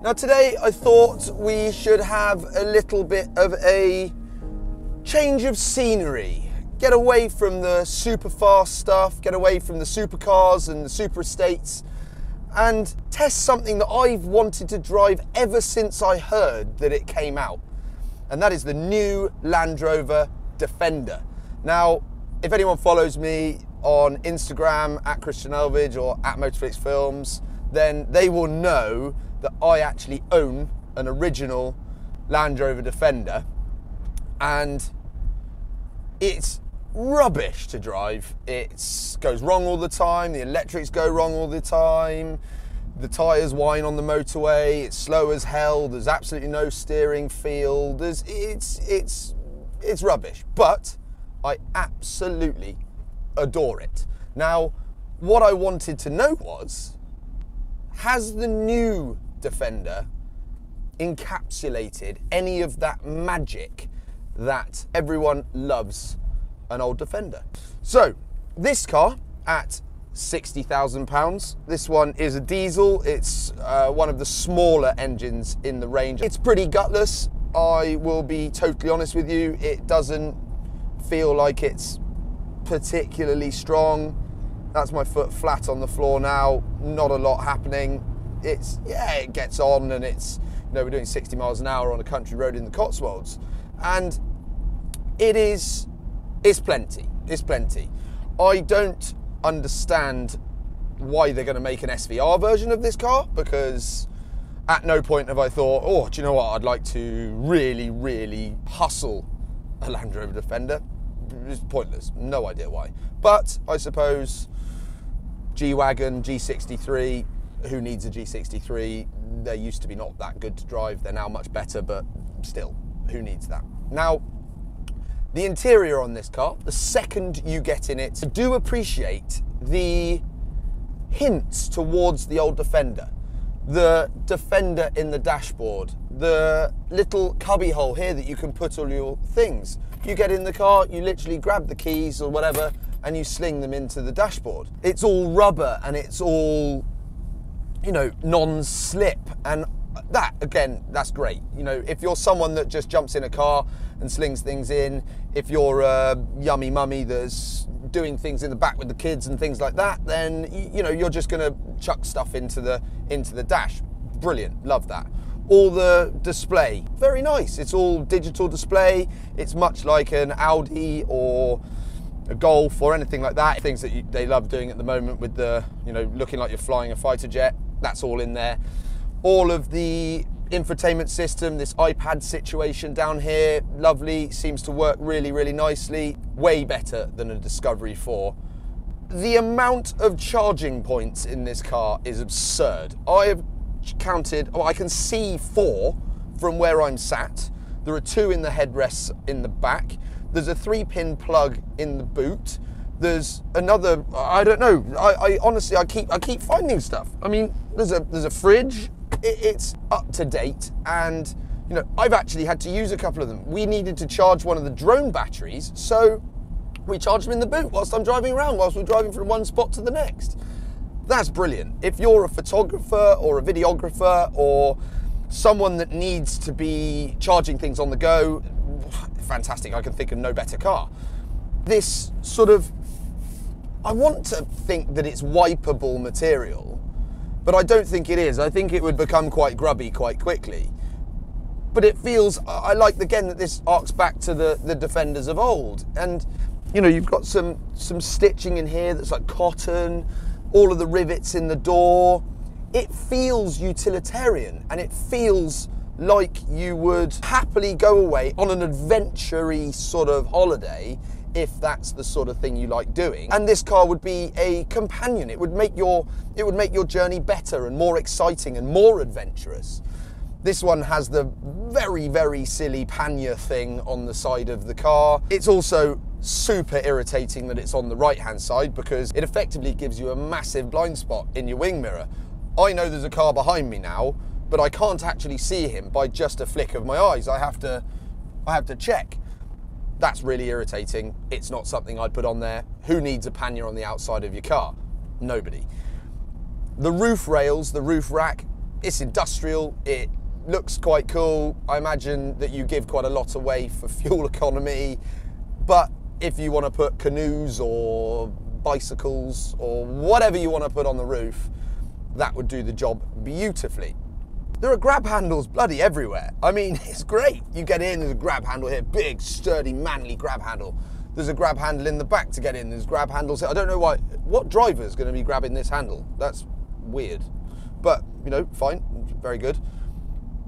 Now, today I thought we should have a little bit of a change of scenery. Get away from the super fast stuff, get away from the supercars and the super estates, and test something that I've wanted to drive ever since I heard that it came out. And that is the new Land Rover Defender. Now, if anyone follows me on Instagram at Christian Elvidge or at Motorflix Films, then they will know that I actually own an original Land Rover Defender and it's rubbish to drive. It goes wrong all the time, the electrics go wrong all the time, the tyres whine on the motorway, it's slow as hell, there's absolutely no steering feel, there's, it's, it's, it's rubbish. But I absolutely adore it. Now, what I wanted to know was has the new Defender encapsulated any of that magic that everyone loves an old Defender? So, this car at £60,000. This one is a diesel. It's uh, one of the smaller engines in the range. It's pretty gutless. I will be totally honest with you. It doesn't feel like it's particularly strong. That's my foot flat on the floor now. Not a lot happening. It's yeah, it gets on and it's you know we're doing 60 miles an hour on a country road in the Cotswolds, and it is it's plenty. It's plenty. I don't understand why they're going to make an SVR version of this car because at no point have I thought, oh, do you know what? I'd like to really, really hustle a Land Rover Defender. It's pointless. No idea why. But I suppose G Wagon, G63, who needs a G63? They used to be not that good to drive. They're now much better, but still, who needs that? Now, the interior on this car, the second you get in it, I do appreciate the hints towards the old Defender. The Defender in the dashboard, the little cubby hole here that you can put all your things. You get in the car, you literally grab the keys or whatever, and you sling them into the dashboard. It's all rubber and it's all, you know, non slip. And that, again, that's great. You know, if you're someone that just jumps in a car and slings things in, if you're a yummy mummy that's doing things in the back with the kids and things like that, then, you know, you're just going to chuck stuff into the, into the dash. Brilliant. Love that all the display very nice it's all digital display it's much like an audi or a golf or anything like that things that you, they love doing at the moment with the you know looking like you're flying a fighter jet that's all in there all of the infotainment system this ipad situation down here lovely seems to work really really nicely way better than a discovery 4 the amount of charging points in this car is absurd i have counted, oh, I can see four from where I'm sat. There are two in the headrests in the back. There's a three pin plug in the boot. There's another, I don't know. I, I honestly, I keep, I keep finding stuff. I mean, there's a, there's a fridge. It, it's up to date, and you know, I've actually had to use a couple of them. We needed to charge one of the drone batteries, so we charge them in the boot whilst I'm driving around, whilst we're driving from one spot to the next. That's brilliant. If you're a photographer or a videographer or someone that needs to be charging things on the go, fantastic. I can think of no better car. This sort of, I want to think that it's wipeable material, but I don't think it is. I think it would become quite grubby quite quickly. But it feels, I like again that this arcs back to the, the defenders of old. And, you know, you've got some, some stitching in here that's like cotton all of the rivets in the door. It feels utilitarian and it feels like you would happily go away on an adventure sort of holiday if that's the sort of thing you like doing. And this car would be a companion. It would make your it would make your journey better and more exciting and more adventurous. This one has the very, very silly pannier thing on the side of the car. It's also super irritating that it's on the right hand side because it effectively gives you a massive blind spot in your wing mirror. I know there's a car behind me now, but I can't actually see him by just a flick of my eyes. I have to I have to check. That's really irritating. It's not something I'd put on there. Who needs a pannier on the outside of your car? Nobody. The roof rails, the roof rack, it's industrial. It looks quite cool. I imagine that you give quite a lot away for fuel economy. But if you want to put canoes or bicycles or whatever you want to put on the roof, that would do the job beautifully. There are grab handles bloody everywhere. I mean, it's great. You get in, there's a grab handle here, big, sturdy, manly grab handle. There's a grab handle in the back to get in. There's grab handles. I don't know why. What driver is going to be grabbing this handle? That's weird. But, you know, fine. Very good.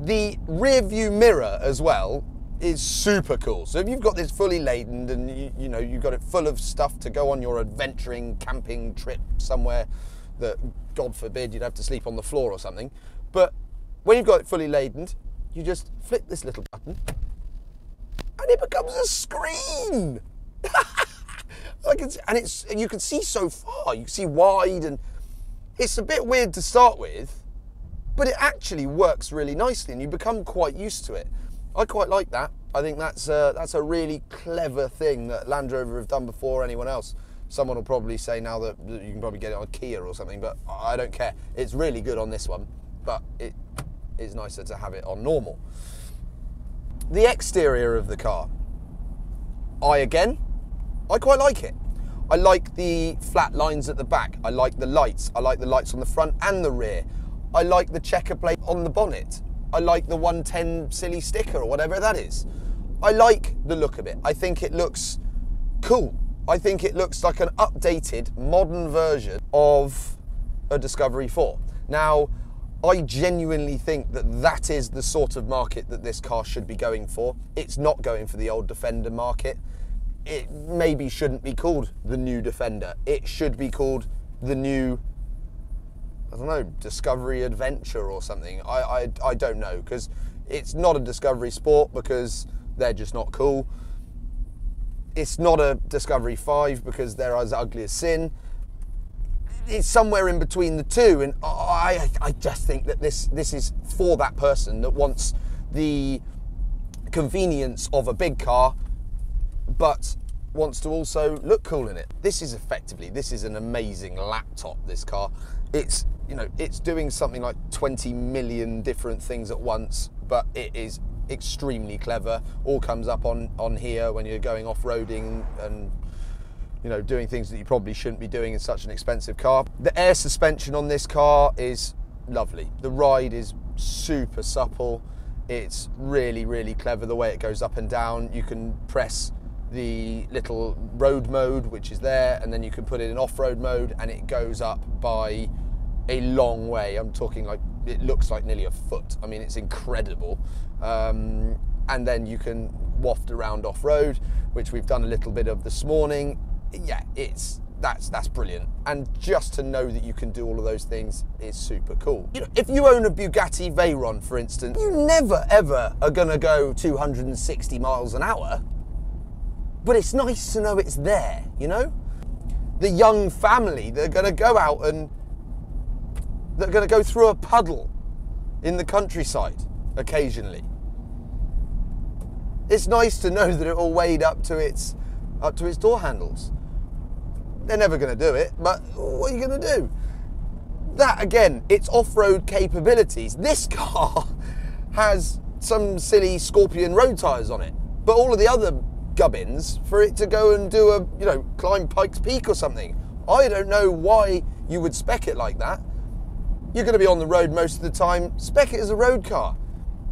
The rear view mirror as well is super cool. So if you've got this fully laden and you, you know you've got it full of stuff to go on your adventuring camping trip somewhere that God forbid you'd have to sleep on the floor or something. But when you've got it fully laden, you just flick this little button and it becomes a screen. and it's you can see so far. You can see wide and it's a bit weird to start with, but it actually works really nicely and you become quite used to it. I quite like that. I think that's a, that's a really clever thing that Land Rover have done before anyone else. Someone will probably say now that you can probably get it on Kia or something, but I don't care. It's really good on this one, but it is nicer to have it on normal. The exterior of the car, I again, I quite like it. I like the flat lines at the back. I like the lights. I like the lights on the front and the rear. I like the checker plate on the bonnet. I like the 110 silly sticker or whatever that is. I like the look of it. I think it looks cool. I think it looks like an updated, modern version of a Discovery 4. Now, I genuinely think that that is the sort of market that this car should be going for. It's not going for the old Defender market. It maybe shouldn't be called the new Defender. It should be called the new I don't know, Discovery Adventure or something. I, I, I don't know because it's not a Discovery Sport because they're just not cool. It's not a Discovery 5 because they're as ugly as sin. It's somewhere in between the two, and I, I just think that this, this is for that person that wants the convenience of a big car, but wants to also look cool in it. This is effectively, this is an amazing laptop, this car. It's you know, it's doing something like 20 million different things at once, but it is extremely clever. All comes up on, on here when you're going off-roading and you know, doing things that you probably shouldn't be doing in such an expensive car. The air suspension on this car is lovely. The ride is super supple. It's really, really clever the way it goes up and down. You can press the little road mode, which is there, and then you can put it in off-road mode and it goes up by a long way. I'm talking like it looks like nearly a foot. I mean, it's incredible. Um, and then you can waft around off road, which we've done a little bit of this morning. Yeah, it's that's that's brilliant. And just to know that you can do all of those things is super cool. You know, if you own a Bugatti Veyron, for instance, you never ever are gonna go 260 miles an hour. But it's nice to know it's there, you know? The young family, they're gonna go out and they're going to go through a puddle in the countryside occasionally. It's nice to know that it all weighed up to its up to its door handles. They're never going to do it, but what are you going to do? That again, it's off-road capabilities. This car has some silly Scorpion road tyres on it, but all of the other gubbins for it to go and do a you know climb Pikes Peak or something. I don't know why you would spec it like that. You're going to be on the road most of the time. Spec it as a road car.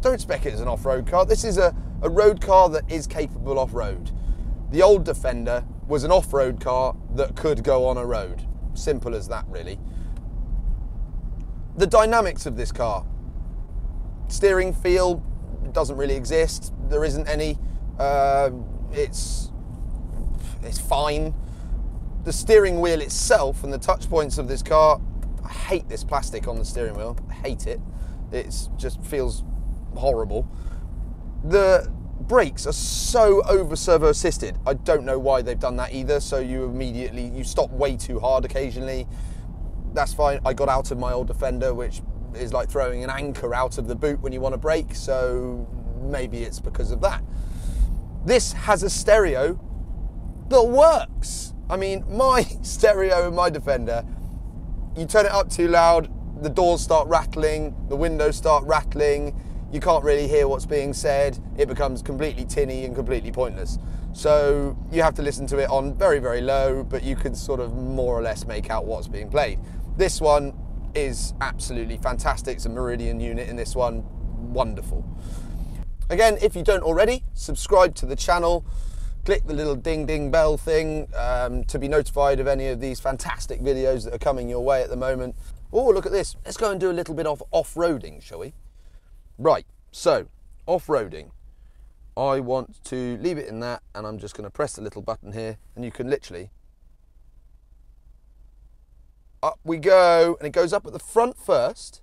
Don't spec it as an off road car. This is a, a road car that is capable off road. The old Defender was an off road car that could go on a road. Simple as that, really. The dynamics of this car steering feel doesn't really exist. There isn't any. Uh, it's it's fine. The steering wheel itself and the touch points of this car I hate this plastic on the steering wheel. I hate it. It just feels horrible. The brakes are so over servo assisted. I don't know why they've done that either. So you immediately you stop way too hard occasionally. That's fine. I got out of my old Defender, which is like throwing an anchor out of the boot when you want to brake. So maybe it's because of that. This has a stereo that works. I mean, my stereo in my Defender you turn it up too loud, the doors start rattling, the windows start rattling, you can't really hear what's being said, it becomes completely tinny and completely pointless. So you have to listen to it on very, very low, but you can sort of more or less make out what's being played. This one is absolutely fantastic. It's a Meridian unit in this one, wonderful. Again, if you don't already, subscribe to the channel, click the little ding ding bell thing um, to be notified of any of these fantastic videos that are coming your way at the moment. Oh, look at this. Let's go and do a little bit of off-roading, shall we? Right, so off-roading. I want to leave it in that and I'm just going to press the little button here and you can literally up we go and it goes up at the front first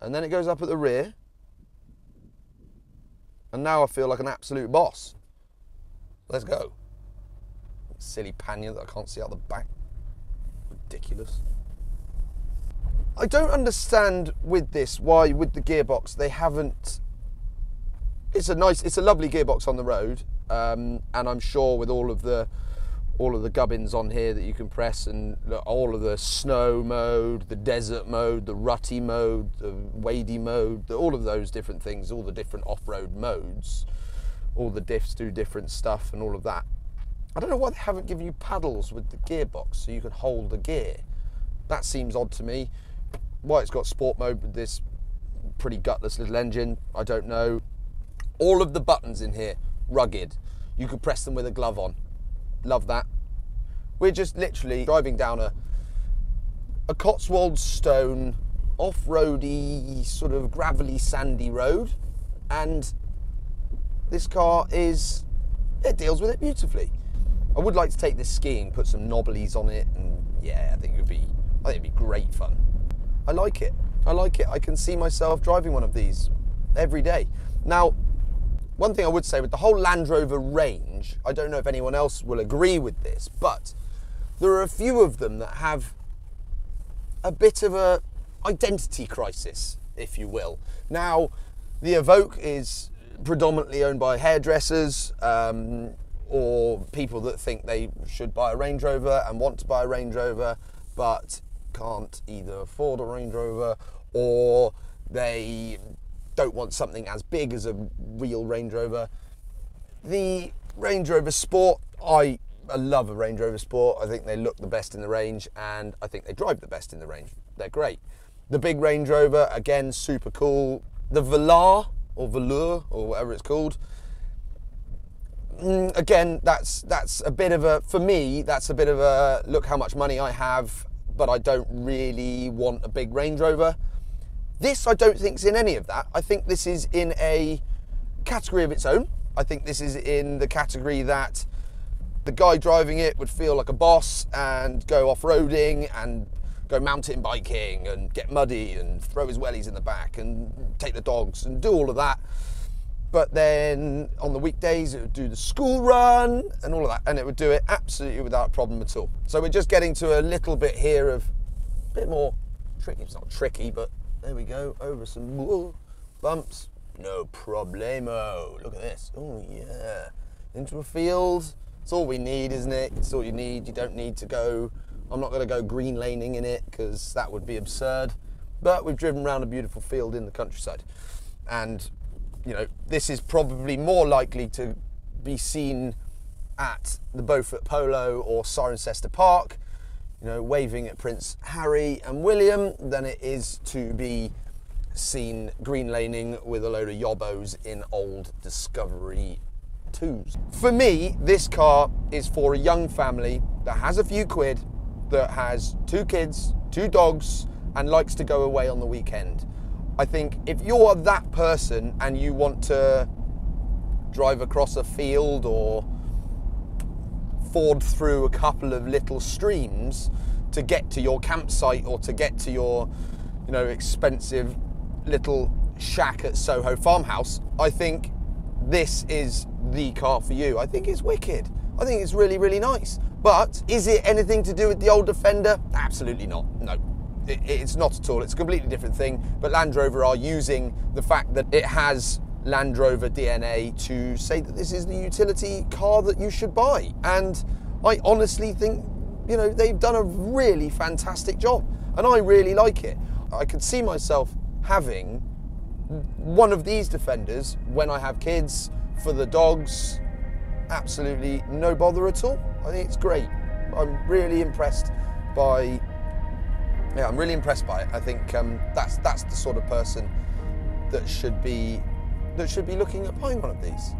and then it goes up at the rear and now I feel like an absolute boss. Let's go. Silly pannier that I can't see out the back. Ridiculous. I don't understand with this why with the gearbox they haven't it's a nice it's a lovely gearbox on the road um, and I'm sure with all of the all of the gubbins on here that you can press and all of the snow mode, the desert mode, the rutty mode, the wadey mode, all of those different things, all the different off-road modes, all the diffs do different stuff and all of that. I don't know why they haven't given you paddles with the gearbox so you can hold the gear. That seems odd to me. Why it's got sport mode with this pretty gutless little engine, I don't know. All of the buttons in here, rugged. You could press them with a glove on. Love that. We're just literally driving down a a Cotswold stone off-roady sort of gravelly sandy road and this car is it deals with it beautifully. I would like to take this skiing, put some knobblies on it and yeah, I think it would be I think it'd be great fun. I like it. I like it. I can see myself driving one of these every day. Now, one thing I would say with the whole Land Rover range, I don't know if anyone else will agree with this, but there are a few of them that have a bit of a identity crisis, if you will. Now, the Evoque is predominantly owned by hairdressers um, or people that think they should buy a Range Rover and want to buy a Range Rover, but can't either afford a Range Rover or they don't want something as big as a real Range Rover. The Range Rover Sport, I love a Range Rover Sport. I think they look the best in the range and I think they drive the best in the range. They're great. The big Range Rover, again, super cool. The Velar or Velour or whatever it's called. Mm, again, that's that's a bit of a for me. That's a bit of a look how much money I have, but I don't really want a big Range Rover. This, I don't think, is in any of that. I think this is in a category of its own. I think this is in the category that the guy driving it would feel like a boss and go off roading and go mountain biking and get muddy and throw his wellies in the back and take the dogs and do all of that. But then on the weekdays, it would do the school run and all of that, and it would do it absolutely without problem at all. So we're just getting to a little bit here of a bit more tricky. It's not tricky, but there we go, over some bumps. No problemo. Look at this. Oh, yeah. Into a field. It's all we need, isn't it? It's all you need. You don't need to go. I'm not going to go green laning in it because that would be absurd. But we've driven around a beautiful field in the countryside. And, you know, this is probably more likely to be seen at the Beaufort Polo or Cirencester Park you know, waving at Prince Harry and William than it is to be seen green laning with a load of yobbos in old Discovery 2s. For me, this car is for a young family that has a few quid, that has two kids, two dogs, and likes to go away on the weekend. I think if you're that person and you want to drive across a field or ford through a couple of little streams to get to your campsite or to get to your, you know, expensive little shack at Soho farmhouse, I think this is the car for you. I think it's wicked. I think it's really, really nice. But is it anything to do with the old Defender? Absolutely not. No. It, it's not at all. It's a completely different thing. But Land Rover are using the fact that it has Land Rover DNA to say that this is the utility car that you should buy. And I honestly think, you know, they've done a really fantastic job. And I really like it. I could see myself having one of these defenders when I have kids for the dogs. Absolutely no bother at all. I think it's great. I'm really impressed by. Yeah, I'm really impressed by it. I think um, that's that's the sort of person that should be that should be looking at buying one of these.